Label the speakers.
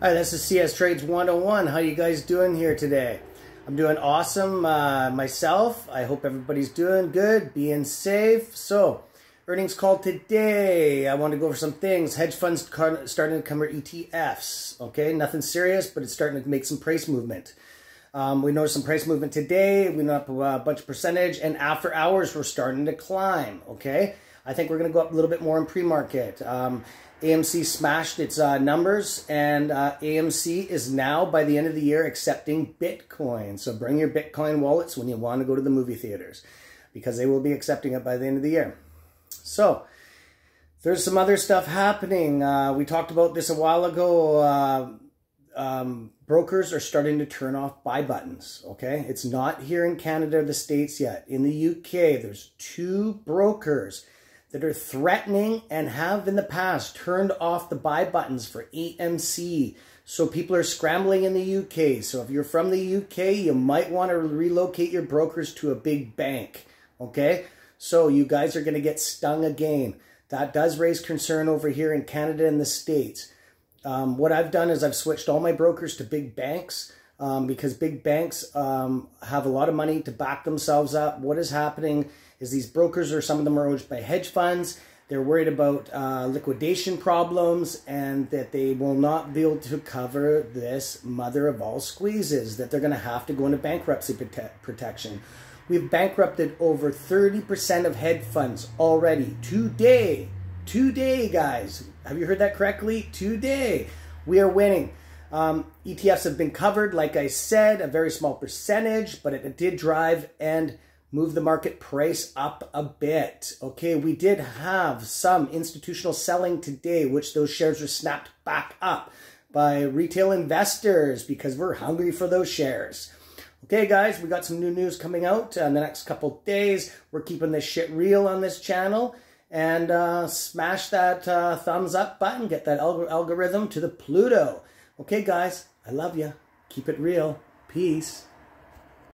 Speaker 1: Hi, this is CS Trades 101. How you guys doing here today? I'm doing awesome uh, myself. I hope everybody's doing good, being safe. So, earnings call today. I want to go over some things. Hedge funds starting to come cover ETFs. Okay, nothing serious, but it's starting to make some price movement. Um, we noticed some price movement today. We went up a bunch of percentage, and after hours, we're starting to climb. Okay, I think we're going to go up a little bit more in pre-market. Um, AMC smashed its uh, numbers, and uh, AMC is now, by the end of the year, accepting Bitcoin. So bring your Bitcoin wallets when you want to go to the movie theaters, because they will be accepting it by the end of the year. So there's some other stuff happening. Uh, we talked about this a while ago. Uh, um, brokers are starting to turn off buy buttons. Okay, it's not here in Canada, or the states yet. In the UK, there's two brokers that are threatening and have in the past turned off the buy buttons for AMC. So people are scrambling in the UK. So if you're from the UK, you might want to relocate your brokers to a big bank. Okay? So you guys are going to get stung again. That does raise concern over here in Canada and the States. Um, what I've done is I've switched all my brokers to big banks um, because big banks um, have a lot of money to back themselves up. What is happening is these brokers or some of them are owned by hedge funds. They're worried about uh, liquidation problems and that they will not be able to cover this mother of all squeezes, that they're going to have to go into bankruptcy prote protection. We've bankrupted over 30% of hedge funds already today. Today, guys. Have you heard that correctly? Today. We are winning. Um, ETFs have been covered, like I said, a very small percentage, but it, did drive and move the market price up a bit. Okay, we did have some institutional selling today, which those shares were snapped back up by retail investors because we're hungry for those shares. Okay, guys, we got some new news coming out in the next couple days. We're keeping this shit real on this channel. And uh, smash that uh, thumbs up button. Get that alg algorithm to the Pluto. Okay, guys, I love you. Keep it real. Peace.